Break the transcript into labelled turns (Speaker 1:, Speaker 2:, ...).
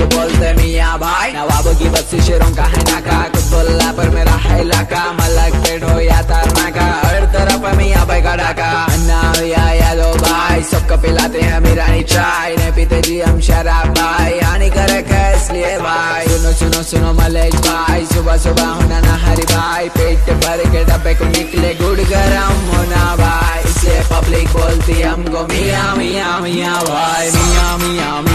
Speaker 1: इसको बोलते मिया भाई नवाबों की बस्ती शेरों का है नाका। कुतुल्ला पर मेरा है इलाका। मलक पेट हो या तारनाका हर तरफ़ मिया भाई का डाका। अन्ना या यादो भाई सबको पिलाते हैं मेरा चाय। नहीं पीते जी हम शराब भाई। हानिकारक है इसलिए भाई। सुनो सुनो सुनो मलेश भाई। सुबह सुबह होना ना हरी भाई। पेट भर के डब्बे को निकले गुड़ गरम होना भाई। इसलिए पब्लिक बोलती हमको मिया मिया मिया भाई। मिया मिया, मिया